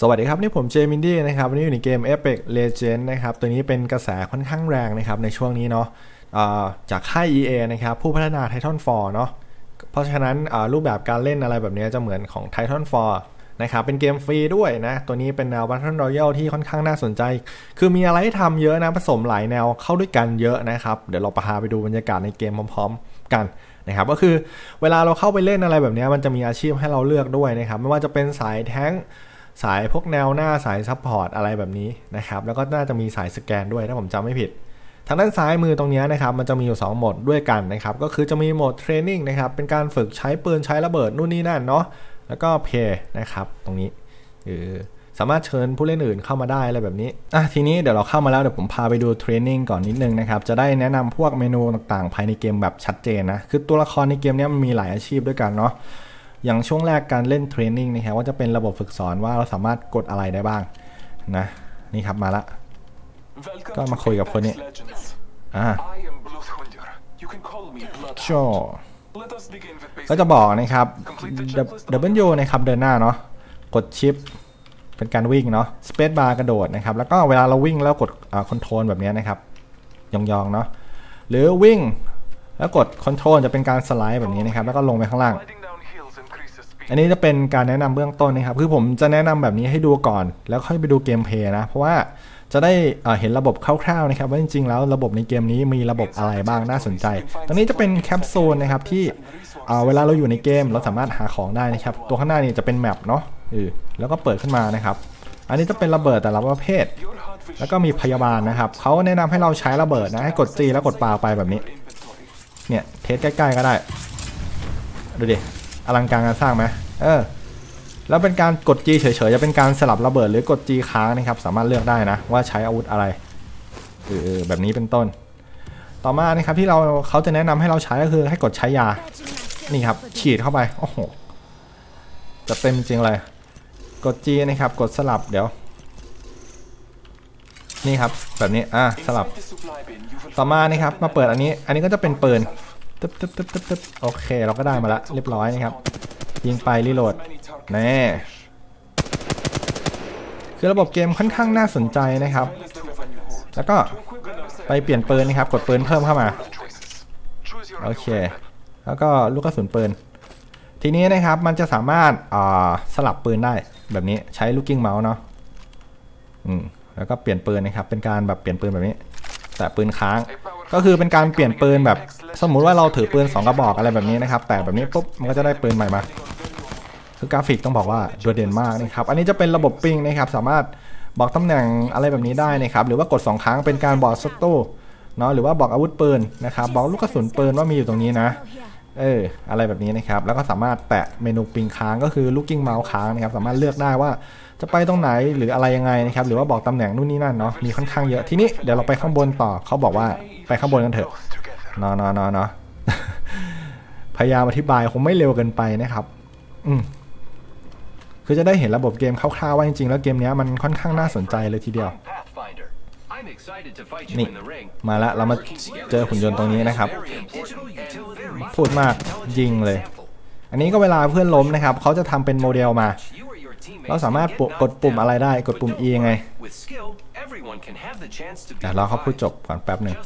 สวัสดีครับ นี่ผมเจมินดี้นะครับวันนี้อยู่ในเกม Epic Legend นะครับ ตัวนี้เป็นกระแสค่อนข้างแรงนะครับ ในช่วงนี้เนาะจากค่าย EA นะครับ ผู้พัฒนา Titanfall เนาะเพราะฉะนั้นรูปแบบการเล่นอะไรแบบนี้จะเหมือนของ Titanfall นะครับ เป็นเกมฟรีด้วยนะ ตัวนี้เป็นแนว Battle Royale ที่ค่อนข้างน่าสนใจ คือมีอะไรให้ทำเยอะนะ ผสมหลายแนวเข้าด้วยกันเยอะนะครับ เดี๋ยวเราพาไปดูบรรยากาศในเกมพร้อมๆกันนะครับก็คือเวลาเราเข้าไปเล่นอะไรแบบนี้มันจะมีอาชีพให้เราเลือกด้วยนะครับ ไม่ว่าจะเป็นสายแท้ง สายพวกแนวหน้าสาย support อะไรแบบนี้นะครับแล้วก็น่าจะมีสายสแกนด้วยถ้าผมจำไม่ผิด ทางด้านซ้ายมือตรงนี้นะครับมันจะมีอยู่ 2 โหมดด้วยกันนะครับก็คือจะมีโหมด training นะครับเป็นการฝึกใช้ปืนใช้ระเบิดนู่นนี่นั่นเนาะแล้วก็ play นะครับตรงนี้ออสามารถเชิญผู้เล่นอื่นเข้ามาได้อะไรแบบนี้อะทีนี้เดี๋ยวเราเข้ามาแล้วเดี๋ยวผมพาไปดู training ก่อนนิดนึงนะครับ จะได้แนะนำพวกเมนูต่างๆ ภายในเกมแบบชัดเจนนะ คือตัวละครในเกมนี้มันมีหลายอาชีพด้วยกันเนาะ อย่างช่วงแรกการเล่น training นะครับว่าจะเป็นระบบฝึกสอนว่าเราสามารถกดอะไรได้บ้างนะนี่ครับมาละ ก็มาคุยกับคนนี้อ่าโชก็จะบอกนะครับ W นะครับเดินหน้าเนาะกด shift เป็นการวิ่งเนาะ spacebar กระโดดนะครับ แล้วก็เวลาเราวิ่งแล้วกด control แบบนี้นะครับยองๆเนาะหรือวิ่งแล้วกด control จะเป็นการสไลด์แบบนี้นะครับ แล้วก็ลงไปข้างล่าง อันนี้จะเป็นการแนะนำเบื้องต้นนะครับ คือผมจะแนะนำแบบนี้ให้ดูก่อน แล้วค่อยไปดู gameplay นะ เพราะว่าจะได้เห็นระบบคร่าวๆนะครับว่าจริงๆ แล้วระบบในเกมนี้มีระบบอะไรบ้างน่าสนใจ ตรงนี้จะเป็นแคปซูลนะครับที่เวลาเราอยู่ในเกมเราสามารถหาของได้นะครับ ตัวข้างหน้านี่จะเป็น map เนาะออแล้วก็เปิดขึ้นมานะครับ อันนี้จะเป็นระเบิดแต่ละประเภท แล้วก็มีพยาบาลนะครับ เขาแนะนำให้เราใช้ระเบิดนะให้กด G แล้วกดปาไปแบบนี้ เนี่ยเทสใกล้ๆก็ได้ ดูดิ อลังการงานสร้างไหมเออ แล้วเป็นการกด G เฉยๆจะเป็นการสลับระเบิดหรือกด G ค้างนะครับ สามารถเลือกได้นะ ว่าใช้อาวุธอะไรเออแบบนี้เป็นต้น ต่อมานะครับที่เราเขาจะแนะนำให้เราใช้ก็คือให้กดใช้ยา นี่ครับ ฉีดเข้าไป โอ้โห จะเต็มจริงเลย กด G นะครับ กดสลับเดี๋ยวนี่ครับแบบนี้อะสลับต่อมานี่ครับมาเปิดอันนี้ อันนี้ก็จะเป็นปืน ตึ๊บตึ๊บตึ๊บตึ๊บตึ๊บโอเค เราก็ได้มาแล้วเรียบร้อยนะครับ ยิงไปรีโหลดแน่คือระบบเกมค่อนข้างน่าสนใจนะครับ แล้วก็ไปเปลี่ยนปืนนะครับ กดปืนเพิ่มเข้ามา โอเค แล้วก็ลูกกระสุนปืน ทีนี้นะครับมันจะสามารถสลับปืนได้แบบนี้ใช้ลูกกลิ้งเมาส์เนาะอืมแล้วก็เปลี่ยนปืนนะครับ เป็นการแบบเปลี่ยนปืนแบบนี้ แต่ปืนค้าง ก็คือเป็นการเปลี่ยนปืนแบบ สมมุติว่าเราถือปืน 2 กระบอกอะไรแบบนี้นะครับ แต่แบบนี้ปุ๊บมันก็จะได้ปืนใหม่มา คือกราฟิกต้องบอกว่าโดดเด่นมากนะครับ อันนี้จะเป็นระบบ ping นะครับ สามารถบอกตำแหน่งอะไรแบบนี้ได้นะครับ หรือว่ากด 2 ครั้งเป็นการบอกศัตรูเนาะ หรือว่าบอกอาวุธปืนนะครับ บอกลูกกระสุนปืนว่ามีอยู่ตรงนี้นะ เออ อะไรแบบนี้นะครับ แล้วก็สามารถแตะเมนูปิงค้างก็คือลูกกิ้งเมาส์ค้างนะครับ สามารถเลือกได้ว่า จะไปตรงไหนหรืออะไรยังไงนะครับหรือว่าบอกตำแหน่งนู่นนี่นั่นเนาะมีค่อนข้างเยอะทีนี้เดี๋ยวเราไปข้างบนต่อเขาบอกว่าไปข้างบนกันเถอะนอนนอนนพยายามอธิบายคงไม่เร็วเกินไปนะครับ อืมคือจะได้เห็นระบบเกมคร่าวๆว่าจริงๆแล้วเกมนี้มันค่อนข้างน่าสนใจเลยทีเดียว นี่มาละเรามาเจอหุ่นยนต์ตรงนี้นะครับ พูดมากยิงเลย อันนี้ก็เวลาเพื่อนล้มนะครับ เขาจะทำเป็นโมเดลมา เราสามารถกดปุ่มอะไรได้กดปุ่ม E ยังไงแต่เราเขาพูดจบก่อนแป๊บหนึ่ง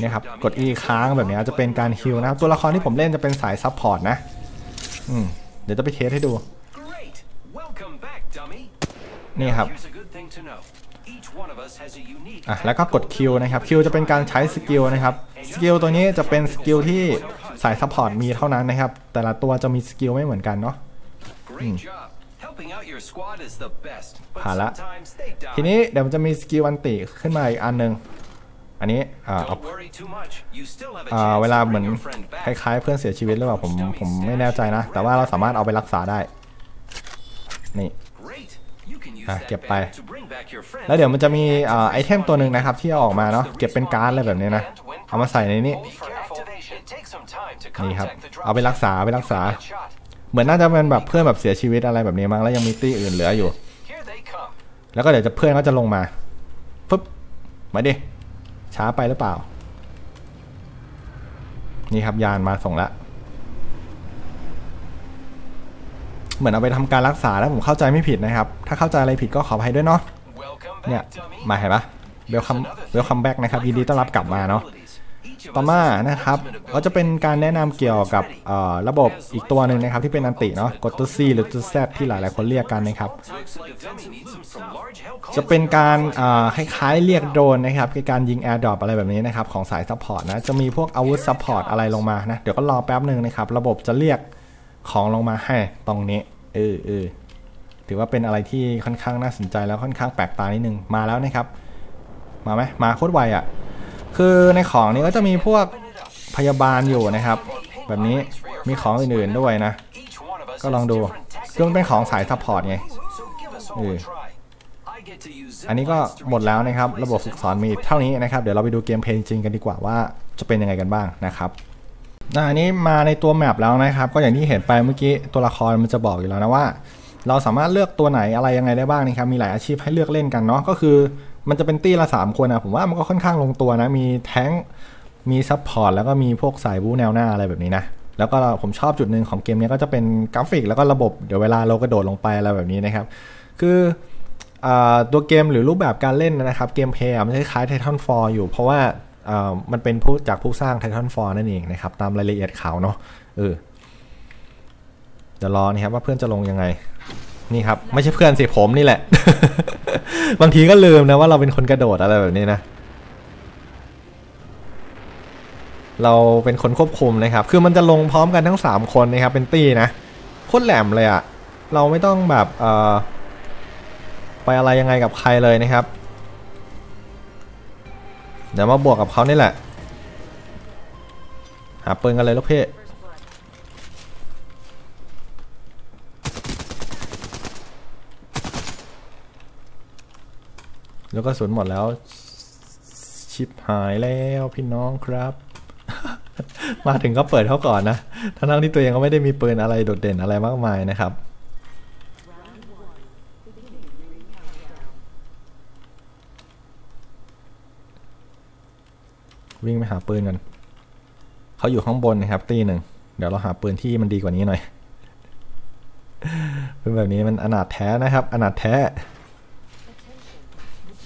นี่ครับกด E ค้างแบบนี้จะเป็นการ heal นะครับตัวละครที่ผมเล่นจะเป็นสาย support นะอืมเดี๋ยวจะไป test ให้ดูนี่ครับอะแล้วก็กด Q นะครับ Q จะเป็นการใช้ skill นะครับ skill ตัวนี้จะเป็น skill ที่สาย support มีเท่านั้นนะครับ แต่ละตัวจะมี skill ไม่เหมือนกันเนาะ ผ่านละ ทีนี้เดี๋ยวมันจะมี skill ulti ขึ้นมาอีกอันหนึ่งอันนี้อ่าอ่าเวลาเหมือนคล้ายๆ เพื่อนเสียชีวิตหรือเปล่าผมผมไม่แน่ใจนะ แต่ว่าเราสามารถเอาไปรักษาได้ นี่อะเก็บไป แล้วเดี๋ยวมันจะมีไอเทมตัวหนึ่งนะครับ ที่เอาออกมาเนาะ เก็บเป็นการ์ดอะไรแบบนี้นะ เอามาใส่ในนี้ นี่ครับ เอาไปรักษาไปรักษา เหมือนน่าจะเป็นแบบเพื่อนแบบเสียชีวิตอะไรแบบนี้มั้งแล้วยังมีตี้อื่นเหลืออยู่ แล้วก็เดี๋ยวจะเพื่อนก็จะลงมาปึ๊บมาดิช้าไปหรือเปล่า นี่ครับยานมาส่งละเหมือนเอาไปทำการรักษาแล้วผมเข้าใจไม่ผิดนะครับ ถ้าเข้าใจอะไรผิดก็ขออภัยด้วยเนาะเนี่ยมาเห็นปะ welcome welcome back นะครับยินดีต้อนรับกลับมาเนาะ ต่อมานะครับก็จะเป็นการแนะนำเกี่ยวกับระบบอีกตัวหนึ่งนะครับ ที่เป็น ulti เนาะกดตัว C หรือตัว Z ที่หลายๆคนเรียกกันนะครับ จะเป็นการคล้ายๆเรียกโดรนนะครับคือการยิง airdrop อะไรแบบนี้นะครับ ของสาย support นะ จะมีพวกอาวุธ support อะไรลงมานะ เดี๋ยวก็รอแป๊บหนึ่งนะครับ ระบบจะเรียกของลงมาให้ตรงนี้เออเออถือว่าเป็นอะไรที่ค่อนข้างน่าสนใจแล้วค่อนข้างแปลกตานิดนึงมาแล้วนะครับ มาไหมมาโคตรไวอะ่ะ คือในของนี้ก็จะมีพวกพยาบาลอยู่นะครับ แบบนี้มีของอื่นๆด้วยนะ ก็ลองดูคือมันเป็นของสาย support ไงอออันนี้ก็หมดแล้วนะครับ ระบบฝึกสอนมีเท่านี้นะครับ เดี๋ยวเราไปดู gameplay จริงกันดีกว่าว่าจะเป็นยังไงกันบ้างนะครับอันนี้มาในตัว map แล้วนะครับ ก็อย่างที่เห็นไปเมื่อกี้ตัวละครมันจะบอกอยู่แล้วนะว่า เราสามารถเลือกตัวไหนอะไรยังไงได้บ้างนะครับ มีหลายอาชีพให้เลือกเล่นกันเนาะก็คือ มันจะเป็นตี้ละ3คนนะผมว่ามันก็ค่อนข้างลงตัวนะ มีแท้งมี support แล้วก็มีพวกสายบู๊แนวหน้าอะไรแบบนี้นะแล้วก็ผมชอบจุดหนึ่งของเกมนี้ก็จะเป็นกราฟิกแล้วก็ระบบเดี๋ยวเวลาเรากระโดดลงไปอะไรแบบนี้นะครับ คือตัวเกมหรือรูปแบบการเล่นนะครับ gameplay มันคล้าย Titanfall อยู่ เพราะว่ามันเป็นผู้จากผู้สร้างไททันฟอร์นั่นเองนะครับ ตามรายละเอียดข่าวเนาะเออเดี๋ยวรอนะครับว่าเพื่อนจะลงยังไง นี่ครับ ไม่ใช่เพื่อนสิผมนี่แหละ บางทีก็ลืมนะว่าเราเป็นคนกระโดดอะไรแบบนี้นะ เราเป็นคนควบคุมนะครับ คือมันจะลงพร้อมกันทั้ง 3 คนนะครับ เป็นตี้นะโคตรแหลมเลยอะเราไม่ต้องแบบเอ่อไปอะไรยังไงกับใครเลยนะครับ เดี๋ยวมาบวกกับเขานี่แหละ หาปืนกันเลยลูกเพ่ แล้วก็สุนหมดแล้ว ชิปหายแล้วพี่น้องครับ มาถึงก็เปิดเขาก่อนนะ ทั้งที่ตัวเองก็ไม่ได้มีปืนอะไรโดดเด่นอะไรมากมายนะครับวิ่งไปหาปืนกัน เขาอยู่ข้างบนนะครับ ตีหนึ่ง เดี๋ยวเราหาปืนที่มันดีกว่านี้หน่อยปืนแบบนี้มันอนาถแท้นะครับ อนาถแท้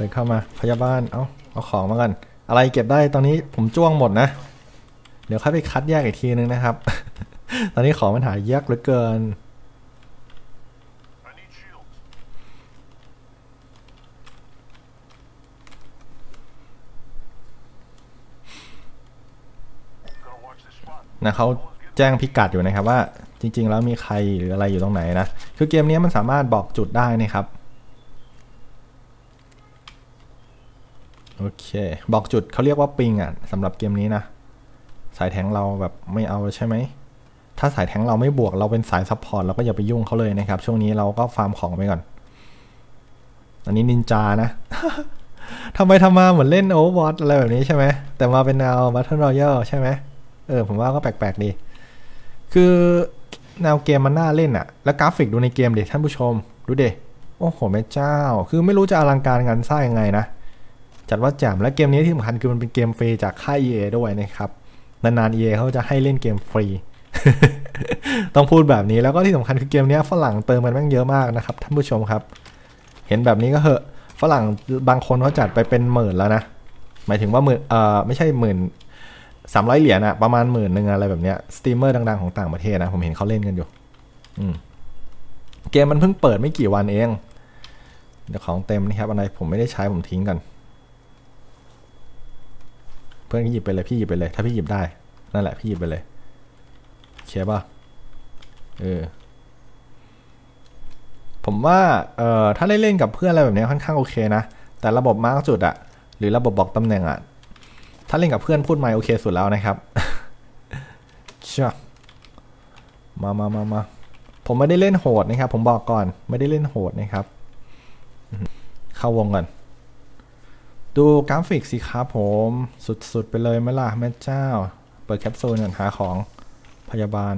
เลยเข้ามาพยาบาลเอาเอาของมากันอะไรเก็บได้ตอนนี้ผมจ้วงหมดนะ เดี๋ยวค่อยไปคัดแยกอีกทีนึงนะครับ ตอนนี้ของมันหายากเหลือเกินนะเขาแจ้งพิกัดอยู่นะครับว่าจริง ๆ แล้วมีใครหรืออะไรอยู่ตรงไหนนะ คือเกมนี้มันสามารถบอกจุดได้นะครับ โอเค บอกจุดเขาเรียกว่า ping อะสำหรับเกมนี้นะ สายแทงเราแบบไม่เอาใช่ไหม ถ้าสายแทงเราไม่บวกเราเป็นสาย support เราก็อย่าไปยุ่งเขาเลยนะครับ ช่วงนี้เราก็ฟาร์มของไปก่อน อันนี้นินจานะทำไมทำมาเหมือนเล่น Overwatch อะไรแบบนี้ใช่ไหม แต่มาเป็นแนว battle royale ใช่ไหมเออผมว่าก็แปลกๆดี คือแนวเกมมันน่าเล่นอะแล้วกราฟิกดูในเกมดิท่านผู้ชม ดูดิโอ้โหแม่เจ้า คือไม่รู้จะอลังการงานสร้างยังไงนะ จัดว่าแจ่มและเกมนี้ที่สำคัญคือมันเป็นเกมฟรีจากค่าย EA ด้วยนะครับนานๆ EA เขาจะให้เล่นเกมฟรี ต้องพูดแบบนี้แล้วก็ที่สำคัญคือเกมนี้ฝรั่งเติมมันแม่งเยอะมากนะครับท่านผู้ชมครับ เห็นแบบนี้ก็เหอะฝรั่งบางคนเขาจัดไปเป็นหมื่นแล้วนะหมายถึงว่าหมื่นเอ่อไม่ใช่หมื่นสามร้อยเหรียญอะประมาณหมื่นหนึ่งอะไรแบบเนี้ยสตรีมเมอร์ดังๆของต่างประเทศนะ ผมเห็นเขาเล่นกันอยู่ อืมเกมมันเพิ่งเปิดไม่กี่วันเองเดี๋ยวของเต็มนะครับอะไรผมไม่ได้ใช้ผมทิ้งกัน เพื่อนหยิบไปเลยพี่หยิบไปเลย ถ้าพี่หยิบได้นั่นแหละพี่หยิบไปเลยเคป่ะเออผมว่าเอ่อถ้าได้เล่นกับเพื่อนอะไรแบบนี้ค่อนข้างโอเคนะแต่ระบบ mark จุดอะหรือระบบบอกตำแหน่งอะถ้าเล่นกับเพื่อนพูดไม่โอเคสุดแล้วนะครับเชื่อมามามามาผมไม่ได้เล่นโหดนะครับ ผมบอกก่อนไม่ได้เล่นโหดนะครับ เข้าวงก่อน ดูกราฟิกสิครับผมสุดๆ ไปเลยไหมล่ะแม่เจ้า เปิดแคปซูลหาของพยาบาล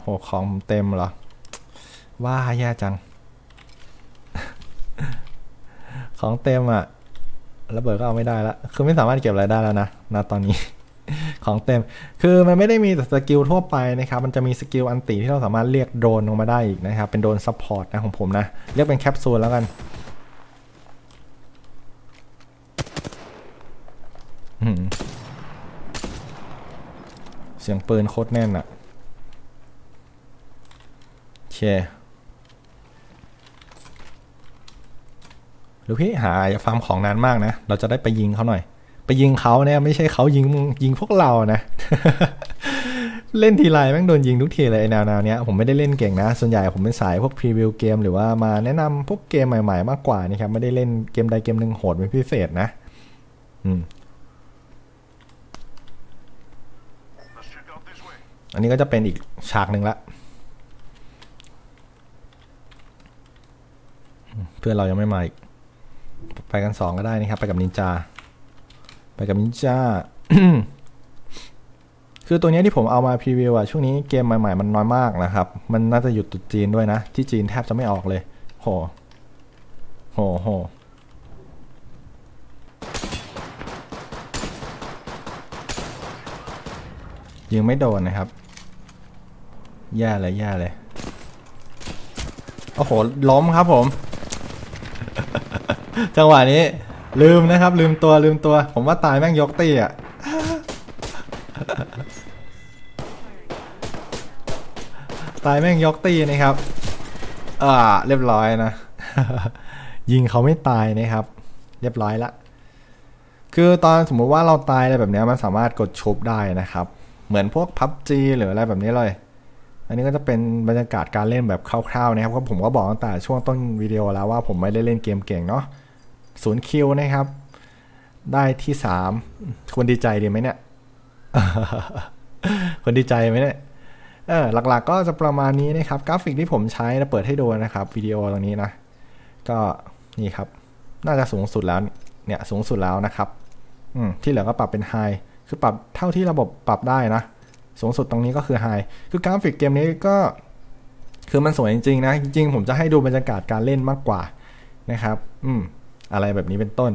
โหของเต็มเหรอ ว่าแย่จัง ของเต็มอะระเบิดก็เอาไม่ได้ละคือไม่สามารถเก็บอะไรได้แล้วนะณตอนนี้ ของเต็ม คือมันไม่ได้มีแต่ skill ทั่วไปนะครับ มันจะมี skill ulti ที่เราสามารถเรียกโดรนลงมาได้อีกนะครับ เป็นโดรน support นะของผมนะ เรียกเป็นแคปซูลแล้วกัน อื้อหือ เสียงปืนโคตรแน่นอะโอเคลูกพี่หาอย่าฟาร์มของนานมากนะ เราจะได้ไปยิงเขาหน่อย ไปยิงเขาเนี่ยไม่ใช่เขายิงยิงพวกเรานะ เล่นทีไรแม่งโดนยิงทุกทีเลยไอ้แนวแนวเนี้ยผมไม่ได้เล่นเก่งนะ ส่วนใหญ่ผมเป็นสายพวกพรีวิวเกมหรือว่ามาแนะนำพวกเกมใหม่ๆ มากกว่านี่ครับ ไม่ได้เล่นเกมใดเกมหนึ่งโหดเป็นพิเศษนะ อืม อันนี้ก็จะเป็นอีกฉากหนึ่งละ เพื่อนเรายังไม่มาอีก ไปกันสองก็ได้นะครับ ไปกับนินจา ไปกับนินจา คือตัวนี้ที่ผมเอามาพรีวิวอะช่วงนี้เกมใหม่ๆ มันน้อยมากนะครับ มันน่าจะหยุดตุดจีนด้วยนะ ที่จีนแทบจะไม่ออกเลย โห โห โหยิงไม่โดนนะครับ แย่เลยแย่เลย โอ้โห ล้มครับผม จังหวะนี้ ลืมนะครับ ลืมตัวลืมตัว ผมว่าตายแม่งยกตีอะ ตายแม่งยกตีนะครับ อ่า เรียบร้อยนะ ยิงเขาไม่ตายนะครับ เรียบร้อยละ คือตอนสมมุติว่าเราตายอะไรแบบนี้มันสามารถกดชุบได้นะครับ เหมือนพวก PUBG หรืออะไรแบบนี้เลย อันนี้ก็จะเป็นบรรยากาศการเล่นแบบคร่าวๆนะครับก็ผมก็บอกตั้งแต่ช่วงต้นวิดีโอแล้วว่าผมไม่ได้เล่นเกมเก่งเนาะศูนย์คิวนะครับ ได้ที่สามควรดีใจดีไหมเนี่ยควรดีใจไหมเนี่ยเออหลักๆก็จะประมาณนี้นะครับ กราฟิกที่ผมใช้นะเปิดให้ดูนะครับวิดีโอตรงนี้นะ ก็นี่ครับ น่าจะสูงสุดแล้วเนี่ยสูงสุดแล้วนะครับ อืมที่เหลือก็ปรับเป็น high คือปรับเท่าที่ระบบปรับได้นะ สูงสุดตรงนี้ก็คือ high คือกราฟิกเกมนี้ก็ คือมันสวยจริงๆนะ จริงๆ ผมจะให้ดูบรรยากาศการเล่นมากกว่านะครับ อืม อะไรแบบนี้เป็นต้น